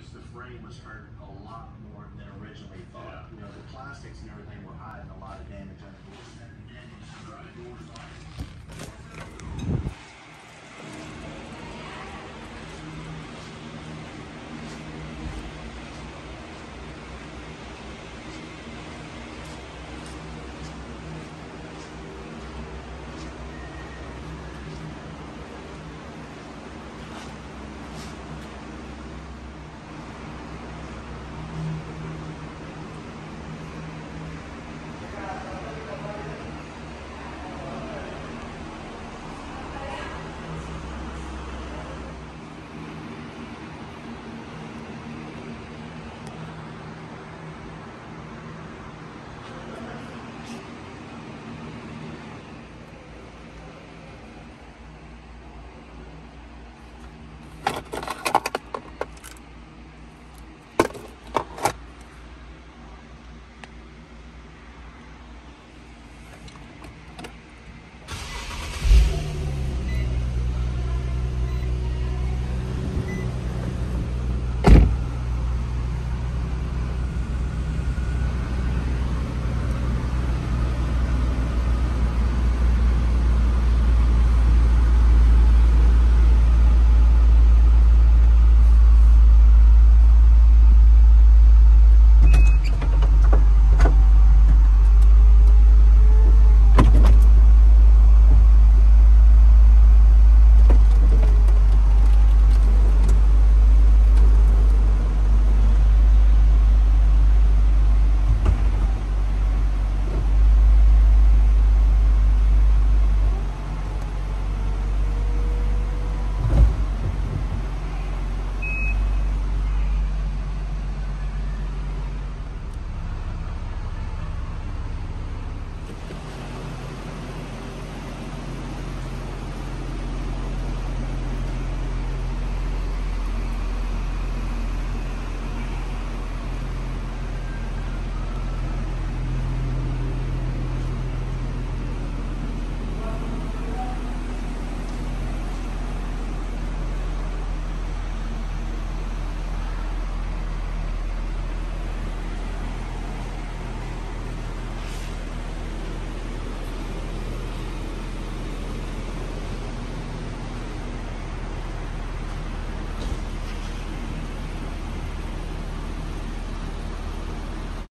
noticed the frame was hurt a lot more than originally thought. You know, the plastics and everything were